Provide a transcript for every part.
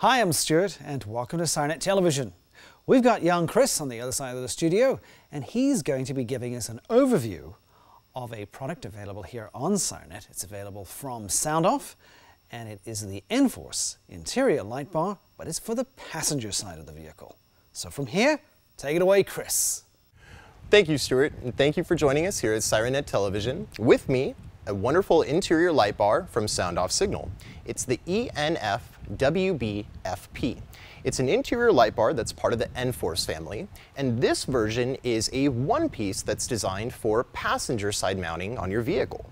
Hi, I'm Stuart, and welcome to SirenNet Television. We've got young Chris on the other side of the studio, and he's going to be giving us an overview of a product available here on SirenNet. It's available from Soundoff, and it is the nFORCE interior light bar, but it's for the passenger side of the vehicle. So from here, take it away, Chris. Thank you, Stuart, and thank you for joining us here at SirenNet Television. With me, a wonderful interior light bar from Soundoff Signal. It's the ENF WBFP. It's an interior light bar that's part of the nFORCE family, and this version is a one-piece that's designed for passenger side mounting on your vehicle.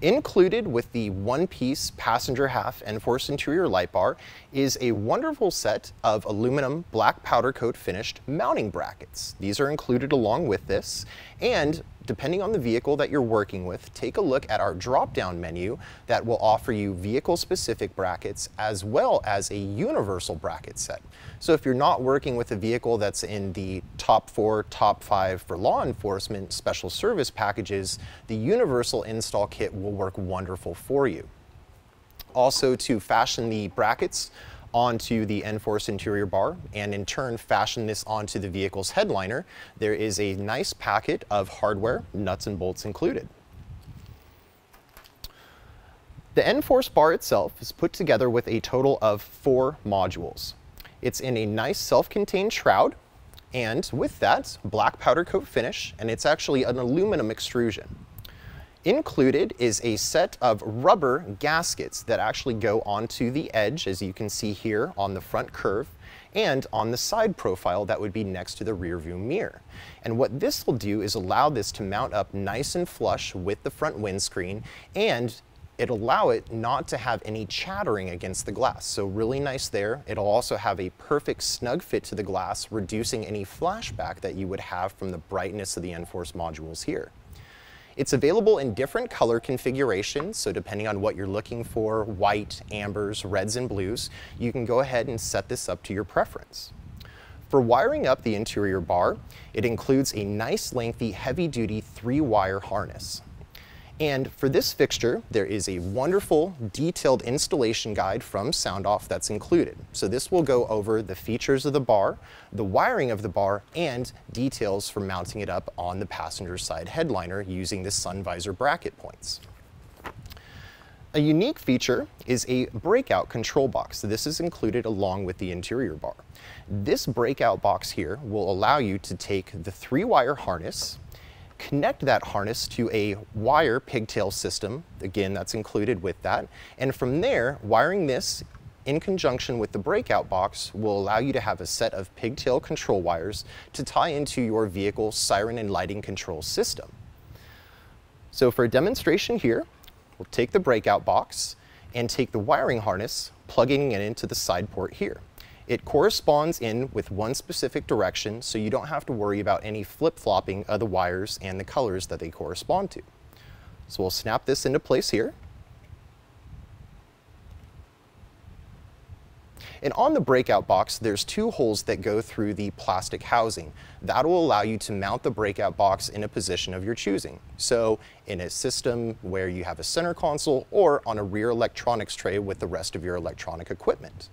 Included with the one-piece passenger half nFORCE interior light bar is a wonderful set of aluminum black powder coat finished mounting brackets. These are included along with this, and depending on the vehicle that you're working with, take a look at our drop-down menu that will offer you vehicle-specific brackets as well as a universal bracket set. So if you're not working with a vehicle that's in the top four, top five for law enforcement special service packages, the universal install kit will work wonderful for you. Also to fashion the brackets, onto the nFORCE interior bar and in turn fashion this onto the vehicle's headliner, there is a nice packet of hardware, nuts and bolts included. The nFORCE bar itself is put together with a total of four modules. It's in a nice self-contained shroud and with that, black powder coat finish, and it's actually an aluminum extrusion. Included is a set of rubber gaskets that actually go onto the edge, as you can see here on the front curve, and on the side profile that would be next to the rear view mirror. And what this will do is allow this to mount up nice and flush with the front windscreen and it'll allow it not to have any chattering against the glass. So really nice there. It'll also have a perfect snug fit to the glass, reducing any flashback that you would have from the brightness of the nFORCE modules here. It's available in different color configurations, so depending on what you're looking for, white, ambers, reds, and blues, you can go ahead and set this up to your preference. For wiring up the interior bar, it includes a nice lengthy heavy-duty three-wire harness. And for this fixture, there is a wonderful detailed installation guide from Soundoff that's included. So this will go over the features of the bar, the wiring of the bar, and details for mounting it up on the passenger side headliner using the sun visor bracket points. A unique feature is a breakout control box. So this is included along with the interior bar. This breakout box here will allow you to take the three wire harness connect that harness to a wire pigtail system. Again, that's included with that. And from there, wiring this in conjunction with the breakout box will allow you to have a set of pigtail control wires to tie into your vehicle's siren and lighting control system. So for a demonstration here, we'll take the breakout box and take the wiring harness, plugging it into the side port here. It corresponds in with one specific direction, so you don't have to worry about any flip-flopping of the wires and the colors that they correspond to. So we'll snap this into place here. And on the breakout box, there's two holes that go through the plastic housing. That will allow you to mount the breakout box in a position of your choosing. So in a system where you have a center console or on a rear electronics tray with the rest of your electronic equipment.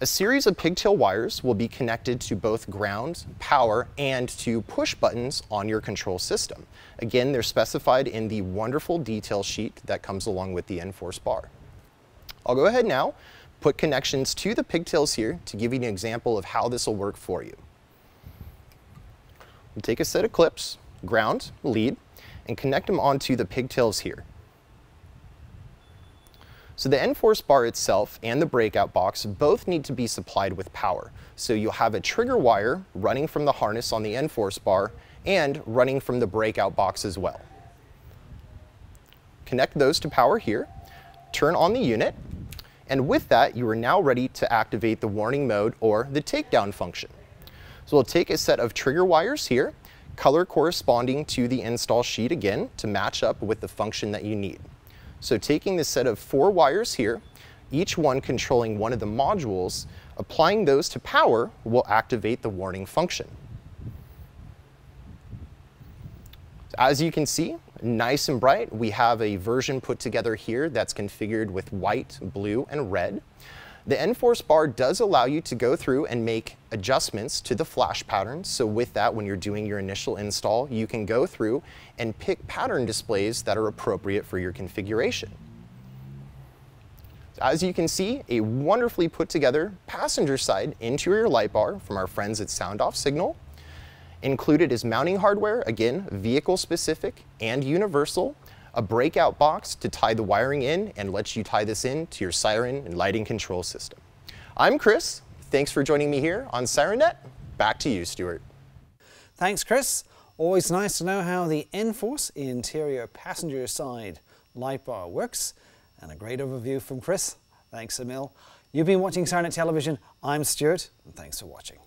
A series of pigtail wires will be connected to both ground, power, and to push buttons on your control system. Again, they're specified in the wonderful detail sheet that comes along with the nFORCE bar. I'll go ahead now, put connections to the pigtails here to give you an example of how this will work for you. We'll take a set of clips, ground, lead, and connect them onto the pigtails here. So the nFORCE bar itself and the breakout box both need to be supplied with power. So you'll have a trigger wire running from the harness on the nFORCE bar and running from the breakout box as well. Connect those to power here, turn on the unit, and with that you are now ready to activate the warning mode or the takedown function. So we'll take a set of trigger wires here, color corresponding to the install sheet again to match up with the function that you need. So taking this set of four wires here, each one controlling one of the modules, applying those to power will activate the warning function. As you can see, nice and bright, we have a version put together here that's configured with white, blue, and red. The nFORCE bar does allow you to go through and make adjustments to the flash patterns. So with that, when you're doing your initial install, you can go through and pick pattern displays that are appropriate for your configuration. As you can see, a wonderfully put together passenger side interior light bar from our friends at Sound Off Signal. Included is mounting hardware, again, vehicle specific and universal, a breakout box to tie the wiring in and lets you tie this in to your siren and lighting control system. I'm Chris. Thanks for joining me here on SirenNet. Back to you, Stuart. Thanks, Chris. Always nice to know how the nFORCE interior passenger side light bar works. And a great overview from Chris. Thanks, Emil. You've been watching SirenNet Television. I'm Stuart, and thanks for watching.